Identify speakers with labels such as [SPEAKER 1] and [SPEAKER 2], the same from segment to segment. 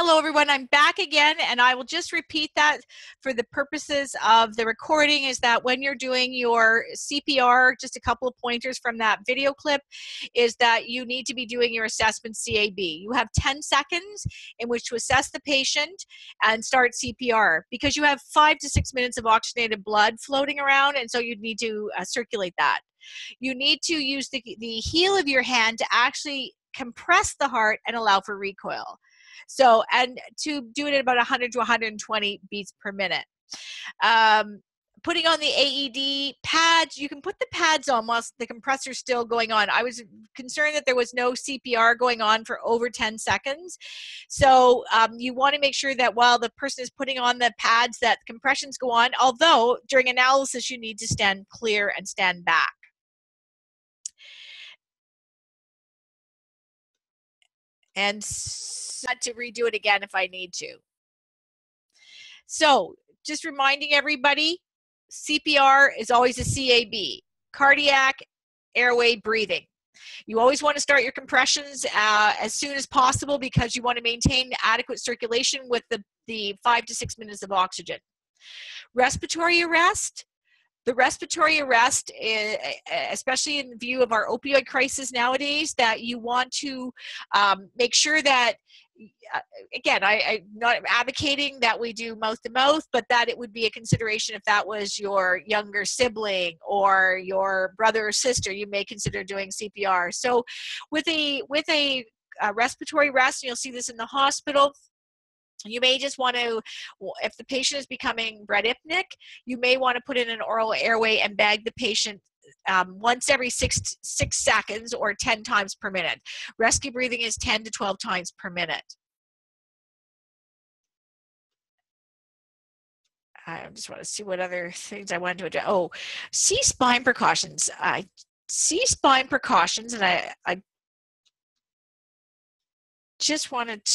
[SPEAKER 1] Hello, everyone. I'm back again, and I will just repeat that for the purposes of the recording is that when you're doing your CPR, just a couple of pointers from that video clip is that you need to be doing your assessment CAB. You have 10 seconds in which to assess the patient and start CPR because you have five to six minutes of oxygenated blood floating around, and so you need to uh, circulate that. You need to use the, the heel of your hand to actually compress the heart and allow for recoil. So, and to do it at about 100 to 120 beats per minute. Um, putting on the AED pads, you can put the pads on whilst the compressor's still going on. I was concerned that there was no CPR going on for over 10 seconds. So um, you want to make sure that while the person is putting on the pads that compressions go on, although during analysis you need to stand clear and stand back. And set to redo it again if I need to. So, just reminding everybody CPR is always a CAB, cardiac airway breathing. You always want to start your compressions uh, as soon as possible because you want to maintain adequate circulation with the, the five to six minutes of oxygen. Respiratory arrest, the respiratory arrest, eh, eh, especially in view of our opioid crisis nowadays, that you want to um, make sure that uh, again, I, I'm not advocating that we do mouth to mouth, but that it would be a consideration if that was your younger sibling or your brother or sister, you may consider doing CPR. So, with a with a, a respiratory rest, you'll see this in the hospital you may just want to if the patient is becoming bradypneic you may want to put in an oral airway and bag the patient um, once every six six seconds or 10 times per minute rescue breathing is 10 to 12 times per minute I just want to see what other things I wanted to address. Oh, C spine precautions. I C spine precautions, and I I just wanted to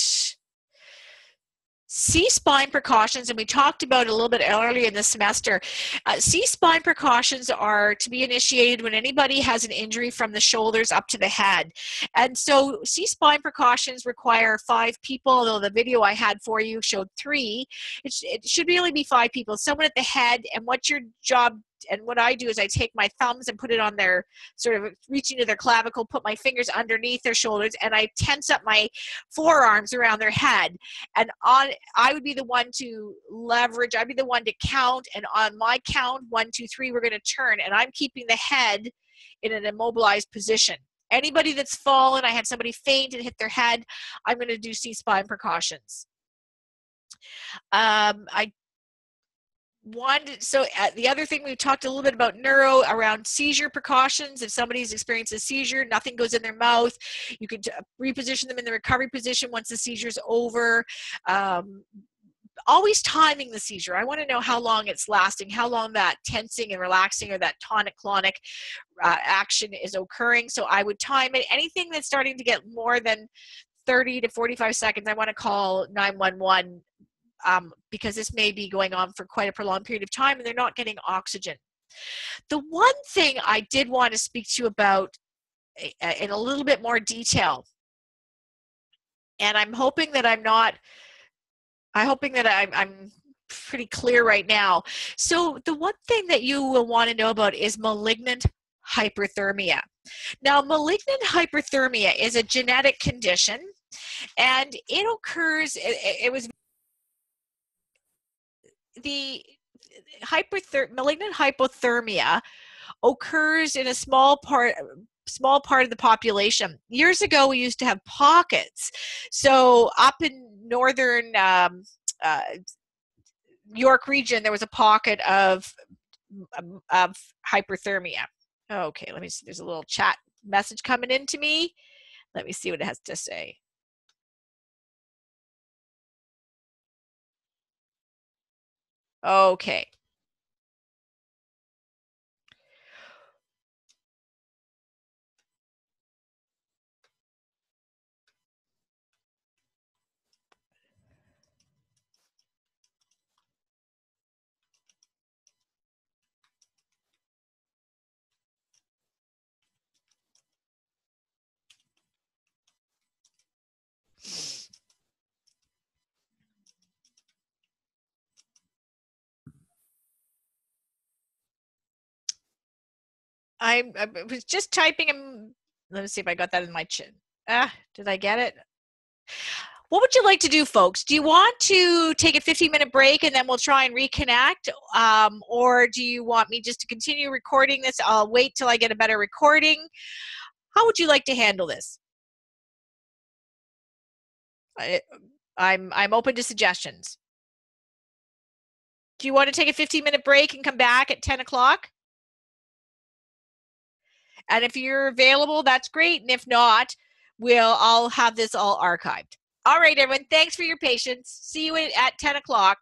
[SPEAKER 1] C-spine precautions, and we talked about a little bit earlier in the semester. Uh, C-spine precautions are to be initiated when anybody has an injury from the shoulders up to the head. And so C-spine precautions require five people, although the video I had for you showed three. It, sh- it should really be five people, someone at the head, and what your job and what I do is I take my thumbs and put it on their sort of reaching to their clavicle, put my fingers underneath their shoulders, and I tense up my forearms around their head. And on, I would be the one to leverage. I'd be the one to count, and on my count, one, two, three, we're going to turn, and I'm keeping the head in an immobilized position. Anybody that's fallen, I had somebody faint and hit their head, I'm going to do C spine precautions. Um, I one so uh, the other thing we've talked a little bit about neuro around seizure precautions. If somebody's experienced a seizure nothing goes in their mouth. You can uh, reposition them in the recovery position once the seizure's over. Um, always timing the seizure. I want to know how long it's lasting how long that tensing and relaxing or that tonic clonic uh, action is occurring. So i would time it. Anything that's starting to get more than 30 to 45 seconds i want to call 911 um, because this may be going on for quite a prolonged period of time and they're not getting oxygen. The one thing I did want to speak to you about eh, eh, in a little bit more detail, and I'm hoping that I'm not, I'm hoping that I'm, I'm pretty clear right now. So, the one thing that you will want to know about is malignant hyperthermia. Now, malignant hyperthermia is a genetic condition and it occurs, it, it was the hypother- malignant hypothermia occurs in a small part small part of the population. Years ago, we used to have pockets. So up in northern um, uh, York region, there was a pocket of um, of hyperthermia. Okay, let me see. There's a little chat message coming in to me. Let me see what it has to say. Okay. I, I was just typing. And let me see if I got that in my chin. Ah, did I get it? What would you like to do, folks? Do you want to take a 15 minute break and then we'll try and reconnect? Um, or do you want me just to continue recording this? I'll wait till I get a better recording. How would you like to handle this? I, I'm I'm open to suggestions. Do you want to take a 15 minute break and come back at 10 o'clock? And if you're available, that's great. And if not, we'll I'll have this all archived. All right, everyone. Thanks for your patience. See you at 10 o'clock.